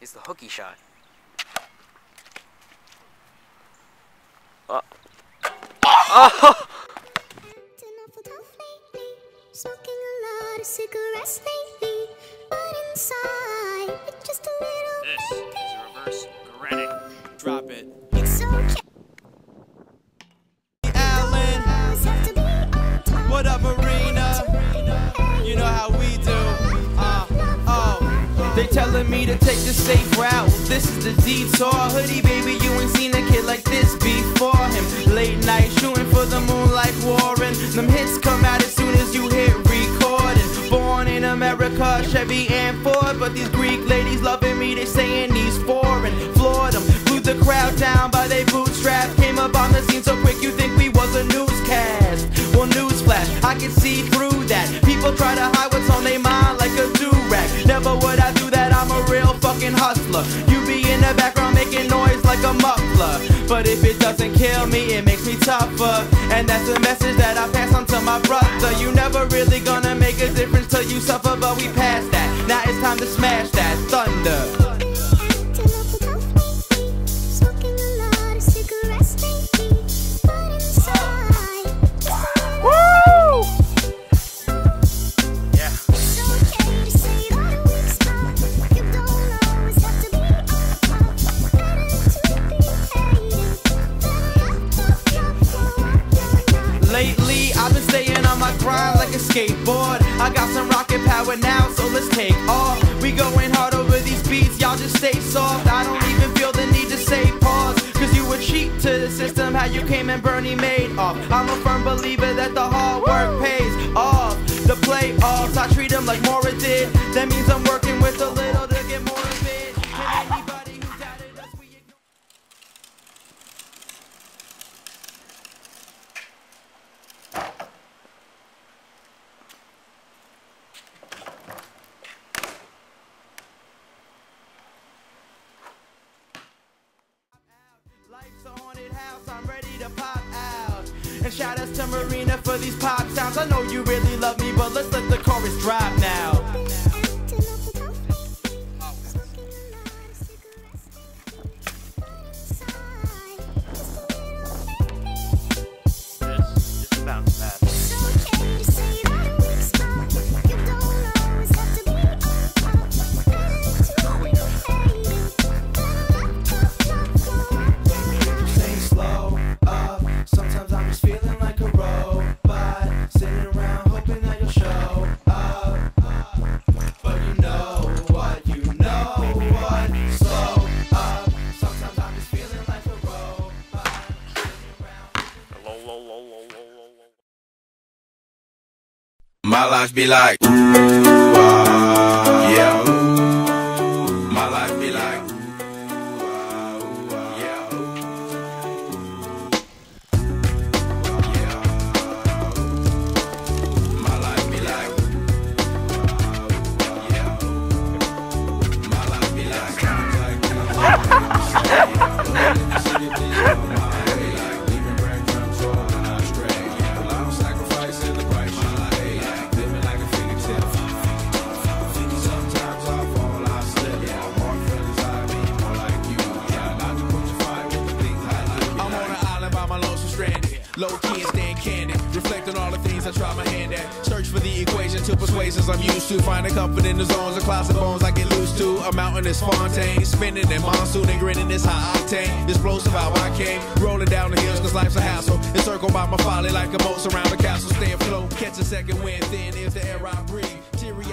is the hooky shot. Uh. Oh! Smoking a lot of cigarettes lately, but inside telling me to take the safe route. This is the detour. Hoodie, baby, you ain't seen a kid like this before him. Late night shooting for the moon like Warren. Them hits come out as soon as you hit recording. Born in America, Chevy and Ford. But these Greek ladies loving me, they saying these foreign. Floored them, blew the crowd down by their bootstraps. Came up on the scene so quick you think we was a newscast. Well, newsflash, I can see through But if it doesn't kill me, it makes me tougher. And that's the message that I pass on to my brother. You never really gonna make a difference till you suffer, but we passed that. Now it's time to smash my grind like a skateboard. I got some rocket power now, so let's take off. We going hard over these beats, y'all just stay soft. I don't even feel the need to say pause. Cause you were cheap to the system, how you came and Bernie Madoff. I'm a firm believer that the hard work pays off. The playoffs, I treat them like Mora did. That means I'm And shout outs to Marina for these pop sounds. I know you really love me, but let's let the chorus drop now. My life be like, ooh, ah, Low key and staying candid. Reflect on all the things I try my hand at. Search for the equation to persuasions I'm used to. Finding comfort in the zones of clouds and bones I get loose to. A mountain is Fontaine. Spinning in monsoon and grinning is high octane. Explosive how I came. Rolling down the hills cause life's a hassle. Encircled by my folly like a moat surround the castle. Stay afloat. Catch a second wind thin is the air I breathe. Teary